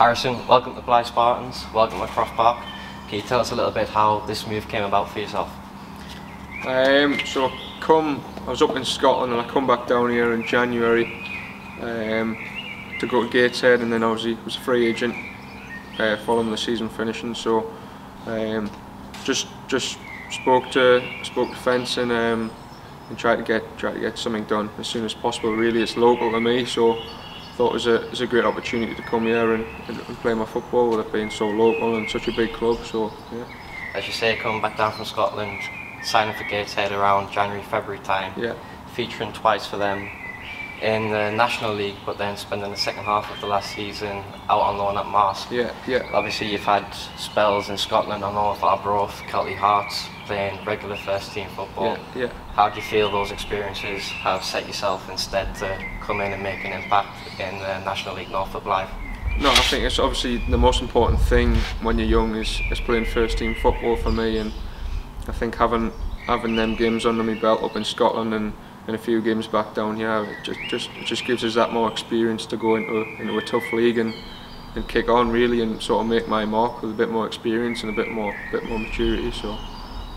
Harrison, welcome to Blyth Spartans, welcome to Croft Park. Can you tell us a little bit how this move came about for yourself? Um, so I come, I was up in Scotland and I come back down here in January um, to go to Gateshead and then obviously was a free agent uh, following the season finishing. So um, just just spoke to spoke to Fence and um, and tried to get tried to get something done as soon as possible. Really, it's local to me, so thought it was a, it was a great opportunity to come here and, and, play my football with it being so local and such a big club. So yeah. As you say, coming back down from Scotland, signing for Gateshead around January February time, yeah. featuring twice for them in the National League, but then spending the second half of the last season out on loan at Marske. Yeah, yeah. Obviously, you've had spells in Scotland on loan for Arbroath, Kelty Hearts, playing regular first team football. Yeah, yeah. How do you feel those experiences have set yourself instead to come in and make an impact in the National League North for Blyth? No, I think it's obviously the most important thing when you're young is, is playing first team football for me, and I think having having them games under my belt up in Scotland and and a few games back down here. It just just it just gives us that more experience to go into into a tough league and and kick on really and sort of make my mark with a bit more experience and a bit more bit more maturity. So.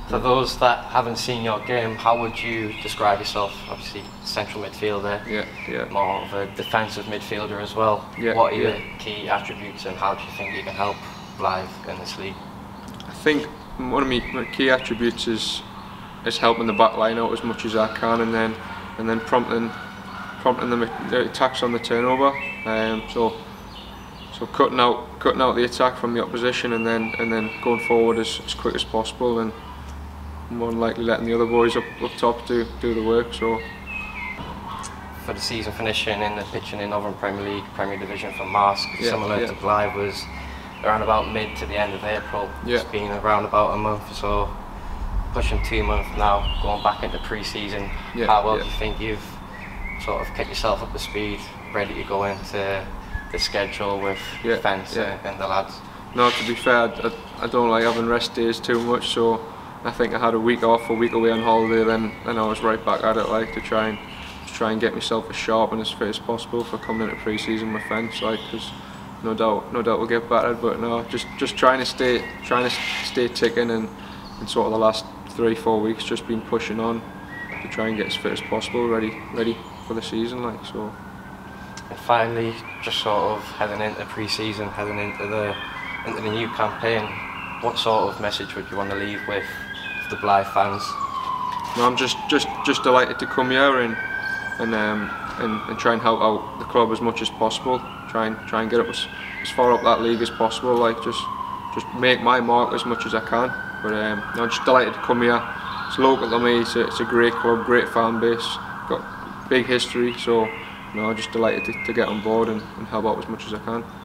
For those that haven't seen your game, how would you describe yourself? Obviously, central midfielder. Yeah, yeah. More of a defensive midfielder as well. Yeah, what are yeah. your key attributes, and how do you think you can help Blyth in this league? I think one of my key attributes is is helping the back line out as much as I can, and then and then prompting prompting the, the attacks on the turnover. Um, so so cutting out cutting out the attack from the opposition, and then and then going forward as, as quick as possible, and more than likely letting the other boys up up top do do the work. So. For the season finishing in the pitching in Northern Premier League, Premier Division for Marske, yeah, similar yeah. to Blyth was around about mid to the end of April. Yeah. It's been around about a month or so pushing two months now, going back into pre-season. Yeah, How well yeah. do you think you've sort of kept yourself up to speed, ready to go into the schedule with Yeah, Fence yeah. and the lads? No, to be fair, I, I don't like having rest days too much, so I think I had a week off, a week away on holiday, then then I was right back at it, like to try and to try and get myself as sharp and as fit as possible for coming into pre-season with Fence, like because no doubt, no doubt we'll get battered, but no, just just trying to stay trying to stay ticking and, and sort of the last three four weeks just been pushing on to try and get as fit as possible, ready ready for the season, like so. And finally, just sort of heading into pre-season, heading into the into the new campaign, what sort of message would you want to leave with the Blyth fans? No, I'm just just just delighted to come here and and um, and, and try and help out the club as much as possible. Try and try and get up as, as far up that league as possible. Like just just make my mark as much as I can. But um, I'm just delighted to come here. It's local to me. A, it's a great club, great fan base. Got big history. So no, just delighted to, to get on board and, and help out as much as I can.